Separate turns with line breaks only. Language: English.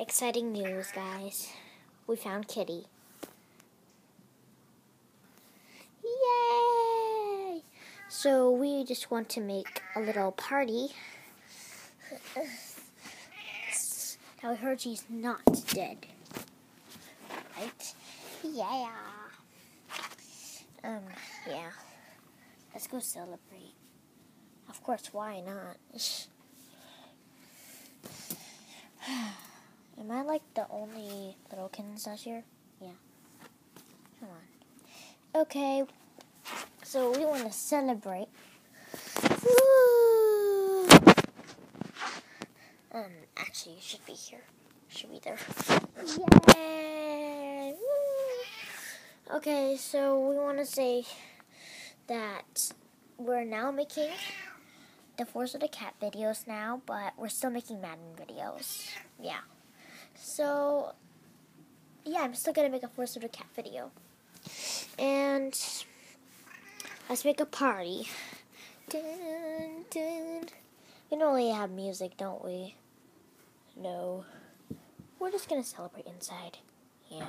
Exciting news, guys. We found Kitty. Yay! So we just want to make a little party. Now we heard she's not dead. Right? Yeah. Um, yeah. Let's go celebrate. Of course, why not? the only little kittens out here? Yeah. Come on. Okay. So we want to celebrate. Um, actually, you should be here. Should be there. Yay! Woo! Okay, so we want to say that we're now making the Force of the Cat videos now, but we're still making Madden videos. Yeah. So, yeah, I'm still gonna make a Force of the Cat video. And let's make a party. Dun, dun. We normally have music, don't we? No. We're just gonna celebrate inside. Yeah.